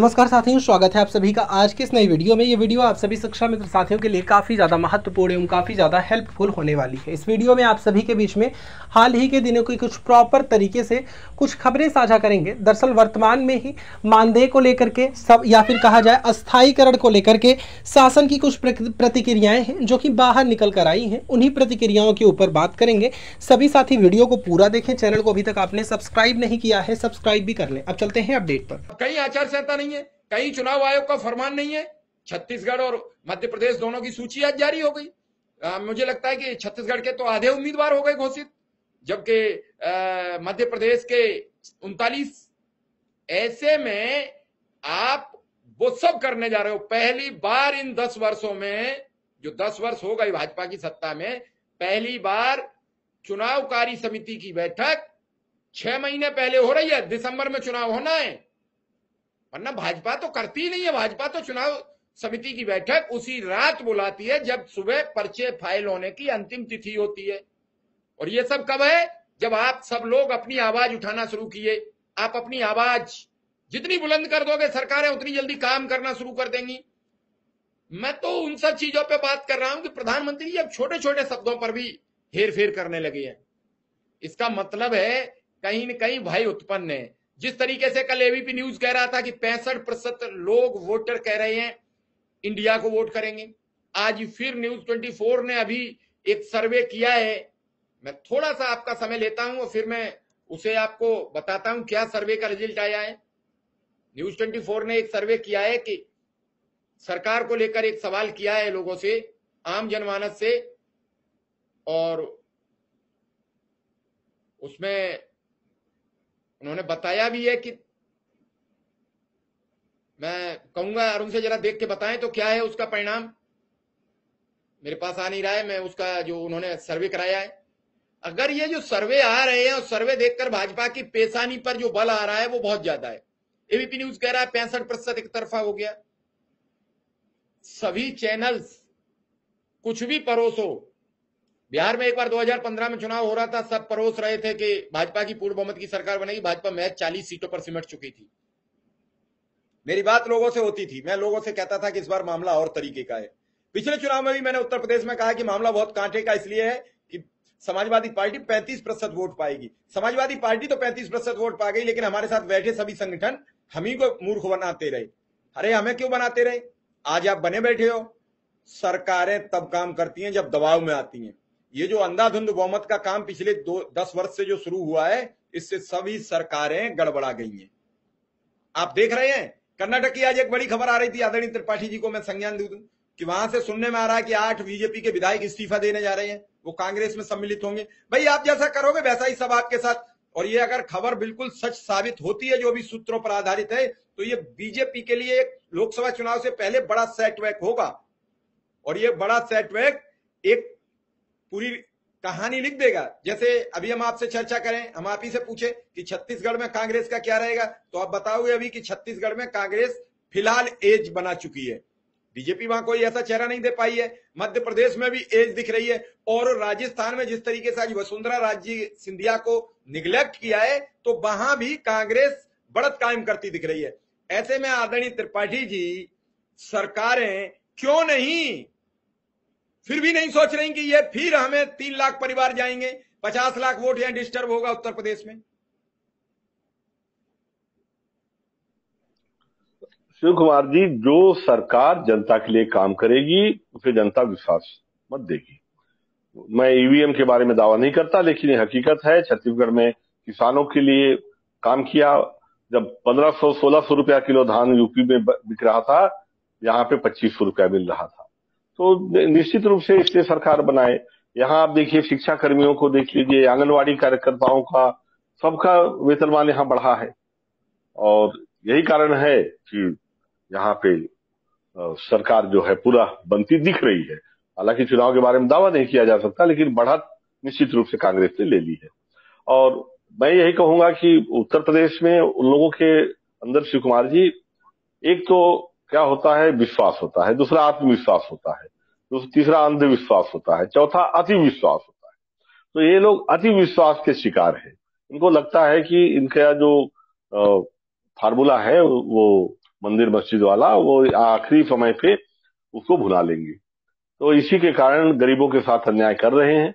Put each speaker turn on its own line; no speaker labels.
नमस्कार साथियों, स्वागत है आप सभी का आज के इस नई वीडियो में। ये वीडियो आप सभी शिक्षा मित्र साथियों के लिए काफ़ी ज़्यादा महत्वपूर्ण एवं काफ़ी ज़्यादा हेल्पफुल होने वाली है। इस वीडियो में आप सभी के बीच में हाल ही के दिनों की कुछ प्रॉपर तरीके से कुछ खबरें साझा करेंगे। दरअसल वर्तमान में ही मानदेय को लेकर के सब, या फिर कहा जाए अस्थायीकरण को लेकर के शासन की कुछ प्रतिक्रियाएँ हैं जो कि बाहर निकल कर आई हैं। उन्हीं प्रतिक्रियाओं के ऊपर बात करेंगे। सभी साथी वीडियो को पूरा देखें। चैनल को अभी तक आपने सब्सक्राइब नहीं किया है, सब्सक्राइब भी कर लें। अब चलते हैं अपडेट पर।
कई आचार संहिता नहीं है कहीं चुनाव आयोग का फरमान नहीं है। छत्तीसगढ़ और मध्य प्रदेश दोनों की सूची आज जारी हो गई। आ, मुझे लगता है कि छत्तीसगढ़ के तो आधे उम्मीदवार हो गए घोषित जबकि मध्य प्रदेश के उनतालीस। ऐसे में आप वो सब करने जा रहे हो। पहली बार इन दस वर्षों में जो दस वर्ष हो गई भाजपा की सत्ता में पहली बार चुनाव कार्य समिति की बैठक छह महीने पहले हो रही है। दिसंबर में चुनाव होना है। वरना भाजपा तो करती नहीं है, भाजपा तो चुनाव समिति की बैठक उसी रात बुलाती है जब सुबह पर्चे फ़ाइल होने की अंतिम तिथि होती है। और ये सब कब है? जब आप सब लोग अपनी आवाज़ उठाना शुरू किए। आप अपनी आवाज़ जितनी बुलंद कर दोगे, सरकारें उतनी जल्दी काम करना शुरू कर देंगी। मैं तो उन सब चीज़ों पे बात कर रहा हूँ कि प्रधानमंत्री जी अब छोटे छोटे शब्दों पर भी हेर फेर करने लगे हैं। इसका मतलब है कहीं न कहीं भय उत्पन्न है। जिस तरीके से कल एबीपी न्यूज़ कह रहा था कि पैंसठ प्रतिशत लोग वोटर कह रहे हैं, इंडिया को वोट करेंगे। आज फिर न्यूज़ 24 ने अभी एक सर्वे किया है। मैं थोड़ा सा आपका समय लेता हूँ और फिर मैं उसे आपको बताता हूँ क्या सर्वे का रिज़ल्ट आया है। न्यूज़ 24 ने एक सर्वे किया है कि सरकार को लेकर एक सवाल किया है लोगों से, आम जनमानस से, और उसमें उन्होंने बताया भी है कि मैं कहूँगा, अरुण से जरा देख के बताएँ तो क्या है उसका परिणाम? मेरे पास आ नहीं रहा है, मैं उसका जो उन्होंने सर्वे कराया है। अगर ये जो सर्वे आ रहे हैं और सर्वे देखकर भाजपा की पेशानी पर जो बल आ रहा है वो बहुत ज़्यादा है। एबीपी न्यूज़ कह रहा है पैंसठ प्रतिशत एक तरफा हो गया। सभी चैनल्स, कुछ भी परोसो बिहार में एक बार 2015 में चुनाव हो रहा था, सब परोस रहे थे कि भाजपा की पूर्ण बहुमत की सरकार बनेगी। भाजपा महज 40 सीटों पर सिमट चुकी थी। मेरी बात लोगों से होती थी। मैं लोगों से कहता था कि इस बार मामला और तरीके का है। पिछले चुनाव में भी मैंने उत्तर प्रदेश में कहा कि मामला बहुत कांटे का, इसलिए है कि समाजवादी पार्टी पैंतीस प्रतिशत वोट पाएगी। समाजवादी पार्टी तो पैंतीस प्रतिशत वोट पा गई, लेकिन हमारे साथ बैठे सभी संगठन हम ही को मूर्ख बनाते रहे। अरे, हमें क्यों बनाते रहे? आज आप बने बैठे हो। सरकारें तब काम करती हैं जब दबाव में आती हैं। ये जो अंधाधुंध बहुमत का काम पिछले दो, दस वर्ष से जो शुरू हुआ है, इससे सभी सरकारें गड़बड़ा गई हैं। आप देख रहे हैं, कर्नाटक की आज एक बड़ी खबर आ रही थी, आदरणीय त्रिपाठी जी को मैं संज्ञान दू कि वहाँ से सुनने में आ रहा है कि आठ बीजेपी के विधायक इस्तीफा देने जा रहे हैं, वो कांग्रेस में सम्मिलित होंगे। भाई, आप जैसा करोगे, वैसा ही सब आपके साथ। और ये अगर खबर बिल्कुल सच साबित होती है, जो भी सूत्रों पर आधारित है तो ये बीजेपी के लिए लोकसभा चुनाव से पहले बड़ा सेटबैक होगा। और ये बड़ा सेटबैक एक पूरी कहानी लिख देगा। जैसे अभी हम आपसे चर्चा करें, हम आप ही से पूछे कि छत्तीसगढ़ में कांग्रेस का क्या रहेगा तो आप बताओगे अभी कि छत्तीसगढ़ में कांग्रेस फ़िलहाल एज बना चुकी है। बीजेपी वहाँ कोई ऐसा चेहरा नहीं दे पाई है। मध्य प्रदेश में भी एज दिख रही है और राजस्थान में जिस तरीके से आज वसुंधरा राज्य सिंधिया को निग्लेक्ट किया है तो वहाँ भी कांग्रेस बढ़त कायम करती दिख रही है। ऐसे में आदरणीय त्रिपाठी जी, सरकारें क्यों नहीं फिर भी नहीं सोच रही कि ये फिर हमें तीन लाख परिवार जाएँगे, पचास लाख वोट यहाँ डिस्टर्ब होगा उत्तर प्रदेश में।
शिव कुमार जी, जो सरकार जनता के लिए काम करेगी, उसे जनता विश्वास मत देगी। मैं ईवीएम के बारे में दावा नहीं करता, लेकिन ये हकीकत है, छत्तीसगढ़ में किसानों के लिए काम किया। जब 1500 1600 रुपया किलो धान यूपी में बिक रहा था, यहाँ पे पच्चीस सौ रुपया मिल रहा था। तो निश्चित रूप से इसलिए सरकार बनाए। यहाँ आप देखिए शिक्षा कर्मियों को देख लीजिए, आंगनवाड़ी कार्यकर्ताओं का, सबका वेतनमान यहाँ बढ़ा है। और यही कारण है कि यहाँ पे सरकार जो है पूरा बनती दिख रही है। हालाँकि चुनाव के बारे में दावा नहीं किया जा सकता, लेकिन बढ़त निश्चित रूप से कांग्रेस ने ले ली है। और मैं यही कहूँगा कि उत्तर प्रदेश में उन लोगों के अंदर शिव कुमार जी, एक तो क्या होता है? विश्वास होता है। दूसरा आत्मविश्वास होता है। तीसरा अंधविश्वास होता है। चौथा अति विश्वास होता है। तो ये लोग अति विश्वास के शिकार हैं। इनको लगता है कि इनका जो फार्मूला है, वो मंदिर मस्जिद वाला, वो आखिरी समय पे उसको भुला लेंगे। तो इसी के कारण गरीबों के साथ अन्याय कर रहे हैं।